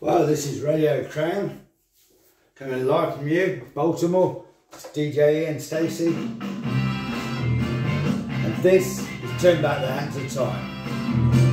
Well, this is Radio Crown, coming live from you, Baltimore. It's DJ Ian Stacey. And this is Turn Back the Hands of Time.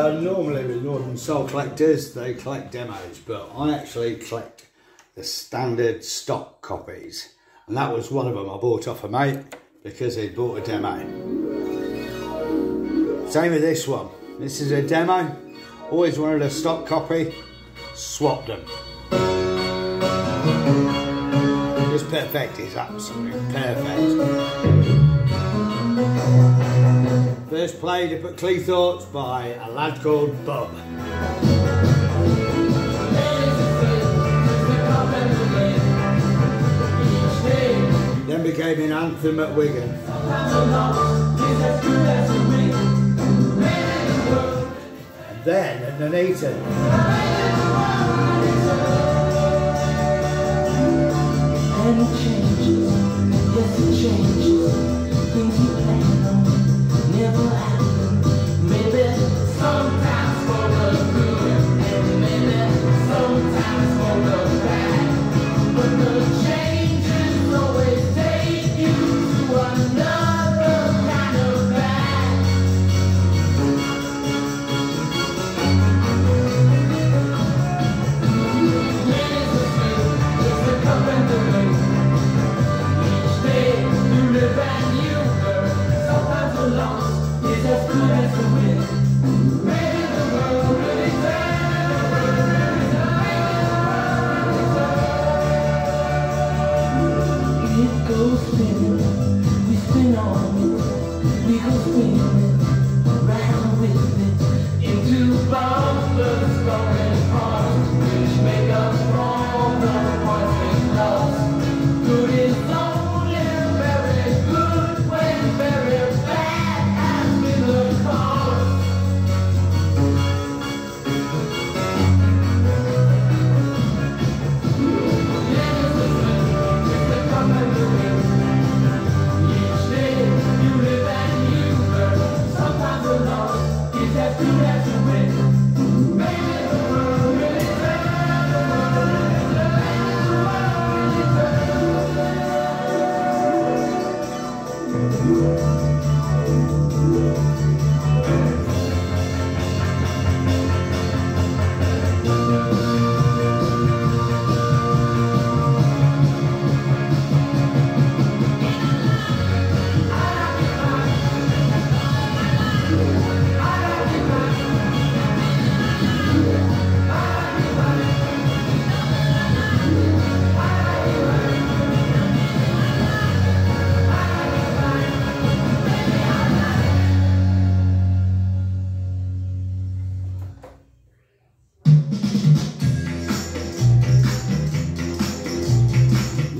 Well, normally with Northern Soul collectors, they collect demos, but I actually collect the standard stock copies. And that was one of them I bought off a mate because he bought a demo. Same with this one. This is a demo. Always wanted a stock copy, swapped them. It's perfect, it's absolutely perfect. First played up at Cleethorpes by a lad called Bob. Then became an anthem at Wigan. And then at Nuneaton.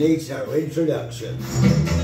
needs no introduction.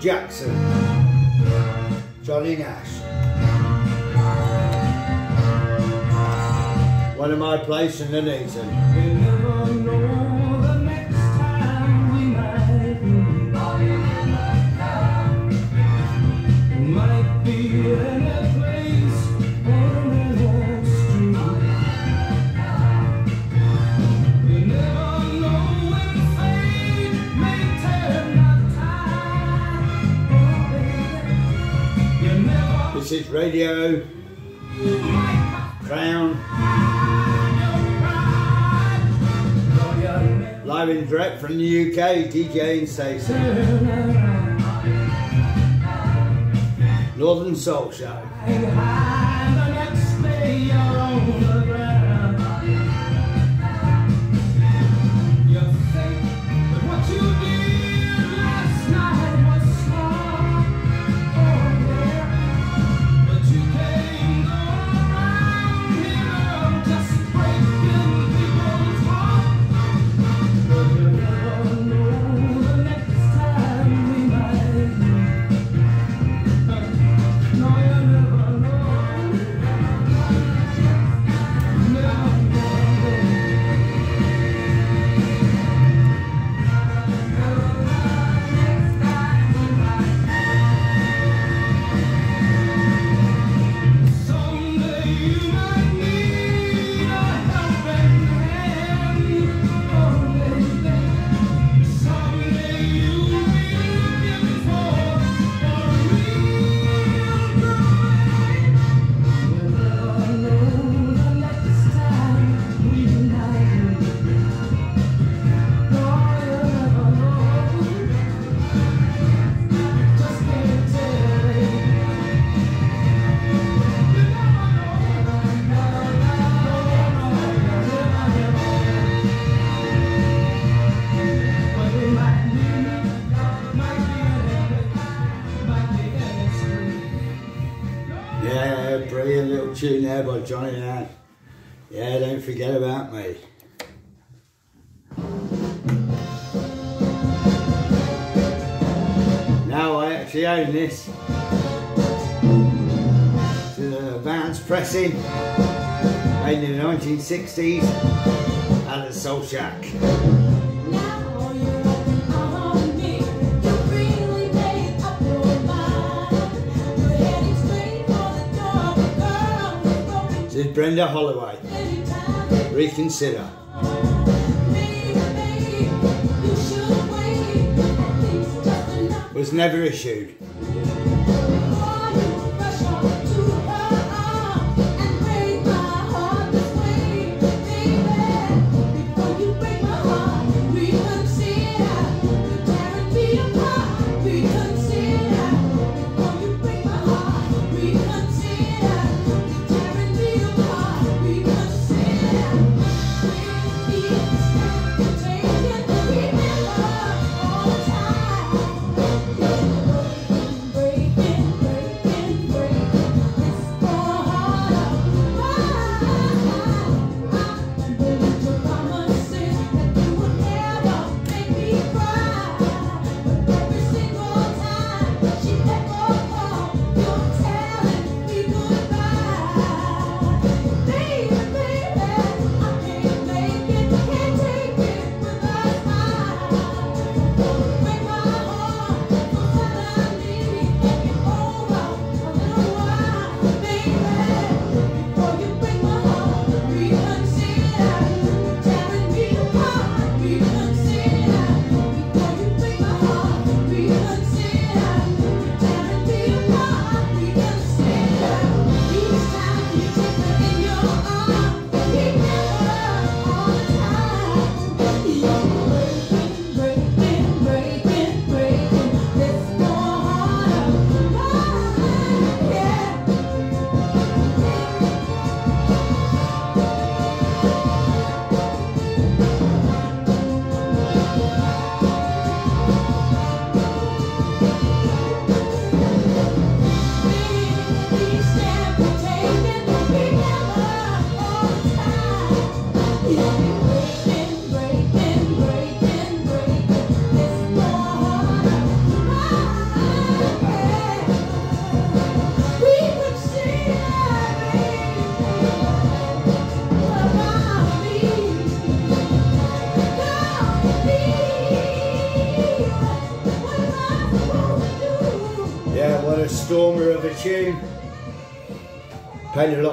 Jackson, Johnny Nash. One of my place in Nuneaton. Voices Radio, Crown, live and direct from the UK, DJ Ian Stacey, Northern Soul Show. About me. Now I actually own this. To Vance pressing, made in the 1960s, Alan Solchak. Brenda Holloway reconsider. Was never issued.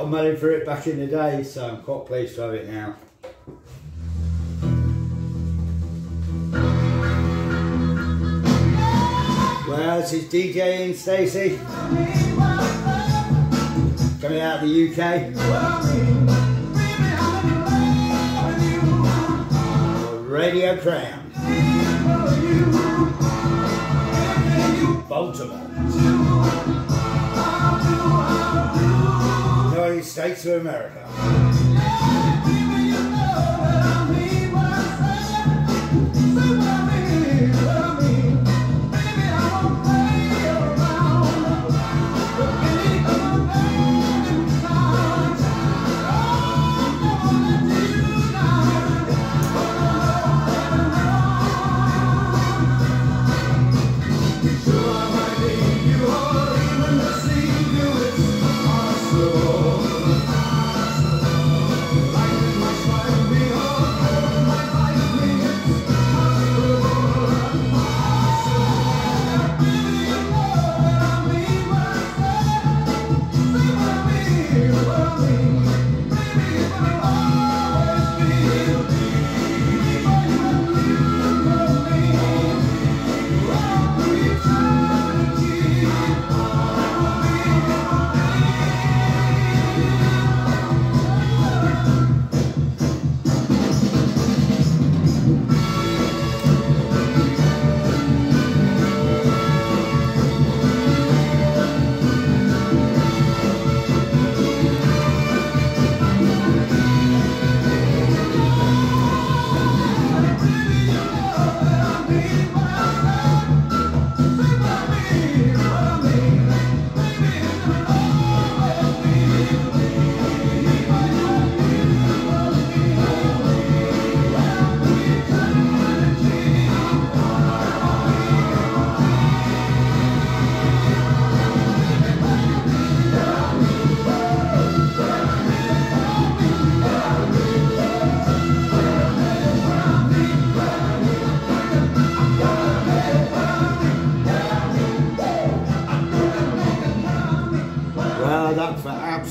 of money for it back in the day, so I'm quite pleased to have it now. Well, this is DJ Ian Stacey. Coming out of the UK. Radio Crown. Baltimore. United States of America.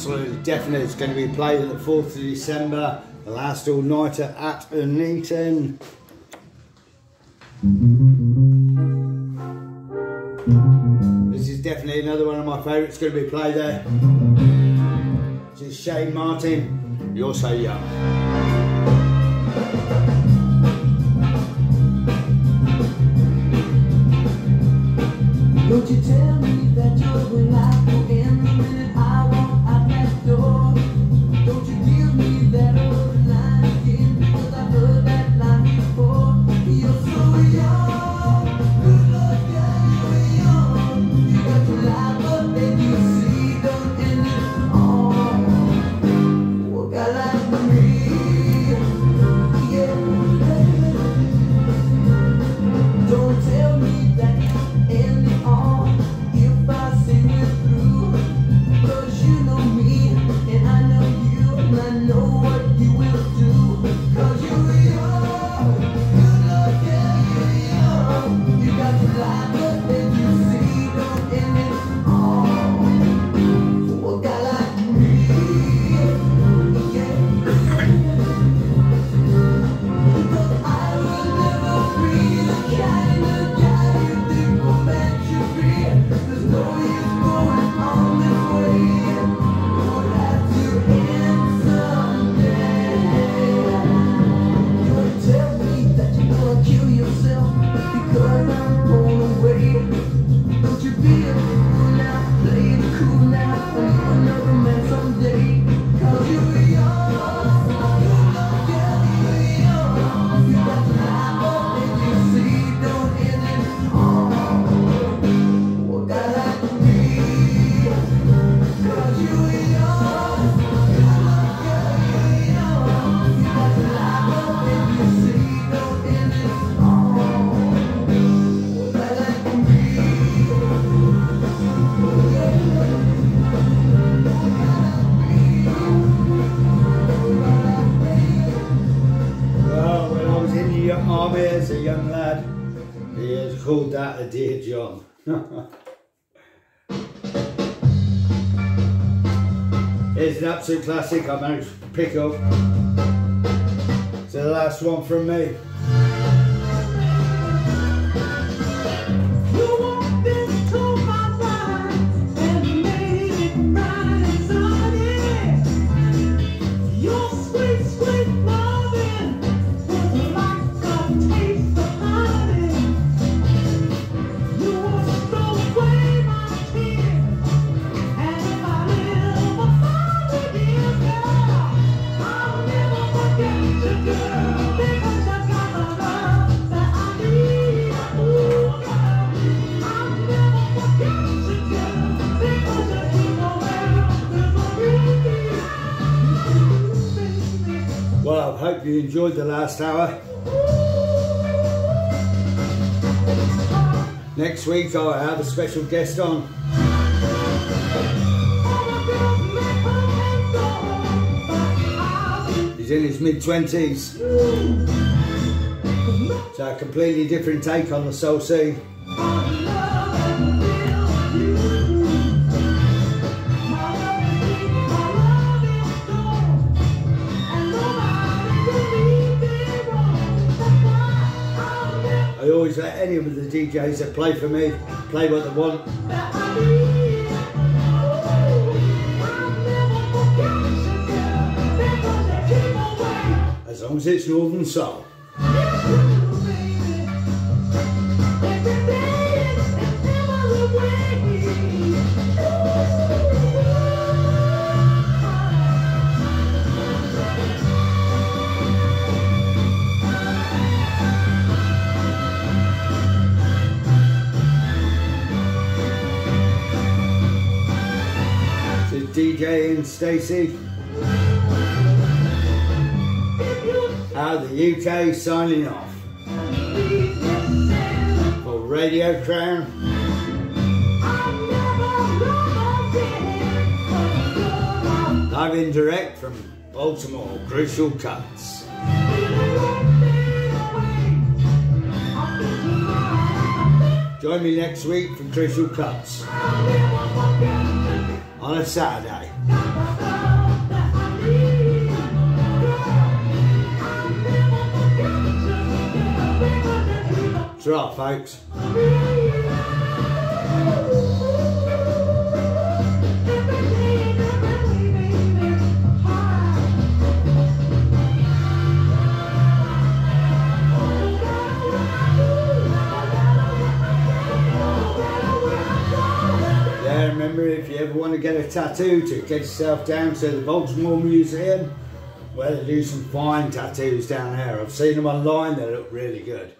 Definitely. It's going to be played on the 4th of December, the last all-nighter at Nuneaton. This is definitely another one of my favourites going to be played there. This is Shane Martin, You're So Young. Don't you tell me that you're alive. a dear John. it's an absolute classic I managed to pick up. So the last one from me. Enjoyed the last hour. Next week I'll have a special guest on. He's in his mid 20s. So a completely different take on the soul scene. DJs that play for me play what they want. As long as it's Northern Soul. Ian Stacey. Out of the UK signing off. For Radio Crown. Live in direct from Baltimore, Crucial Cuts. Join me next week for Crucial Cuts on a Saturday. Ta-ra, folks. Yeah, remember if you ever want to get a tattoo, to get yourself down to the Baltimore Museum, where they do some fine tattoos down there. I've seen them online, they look really good.